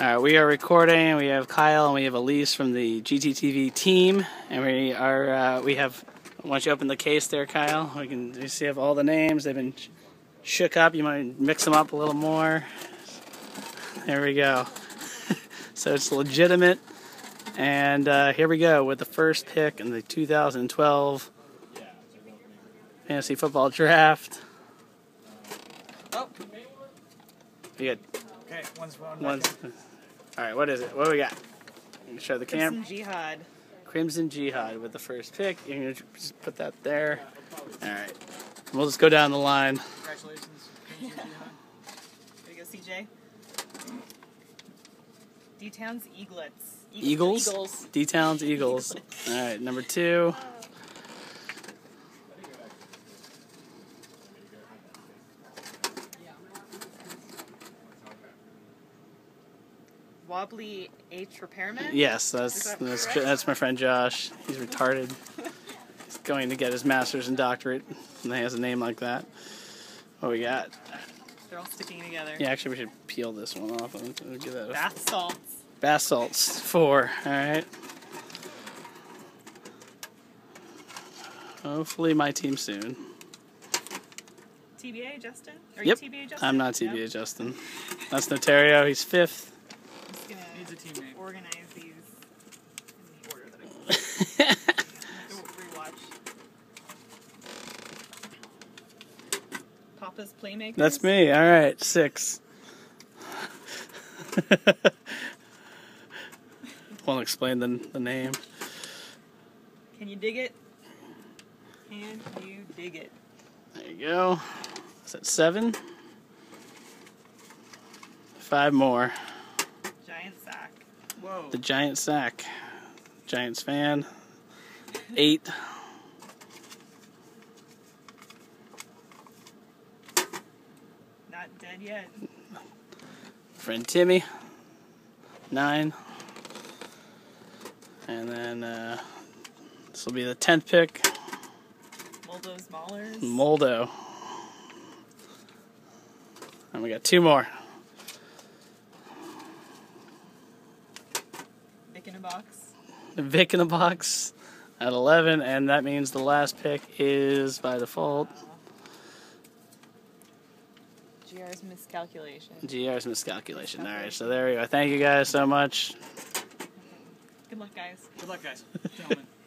All right, we are recording. We have Kyle and we have Elise from the GTTV team, and we are uh, we have. Why don't you open the case there, Kyle? We can you see have all the names. They've been shook up. You might mix them up a little more. There we go. so it's legitimate. And uh, here we go with the first pick in the 2012 fantasy football draft. Oh, You got okay. One's one. one. All right, what is it? What do we got? Show the cam. Crimson Jihad. Crimson Jihad with the first pick. You can just put that there. All right. We'll just go down the line. Congratulations. Crimson Jihad. There you go, CJ. D-Town's Eaglets. Eagles? Eagles. D Towns Eagles. All right, number two. Uh, Wobbly H Repairman. Yes, that's that that's, correct? that's my friend Josh. He's retarded. He's going to get his master's and doctorate, and he has a name like that. What we got? They're all sticking together. Yeah, actually, we should peel this one off and give that Bath salts. bath salts. Four. All right. Hopefully, my team soon. TBA Justin. Are Yep. you TBA Justin? I'm not. TBA Justin. That's Notario. He's fifth. Just gonna Needs a teammate. organize these in the order that I want. Go rewatch. Papa's Playmakers. That's me. All right, six. Won't explain the, the name. Can you dig it? Can you dig it? There you go. Is that seven? Five more. Whoa. The Giant Sack. Giants fan. Eight. Not dead yet. Friend Timmy. Nine. And then uh, this will be the tenth pick. Moldo's Maulers. Moldo. And we got two more. In a box. Vic in a box at 11, and that means the last pick is by default GR's miscalculation. GR's miscalculation. All right, so there we go. Thank you guys so much. Good luck, guys. Good luck, guys. Gentlemen.